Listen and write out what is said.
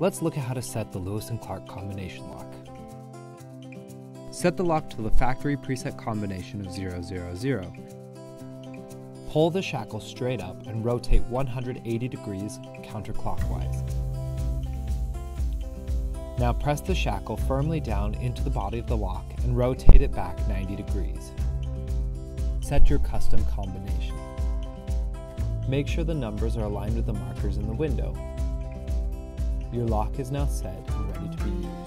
Let's look at how to set the Lewis N. Clark combination lock. Set the lock to the factory preset combination of 000. Pull the shackle straight up and rotate 180 degrees counterclockwise. Now press the shackle firmly down into the body of the lock and rotate it back 90 degrees. Set your custom combination. Make sure the numbers are aligned with the markers in the window. Your lock is now set and ready to be used.